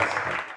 Gracias.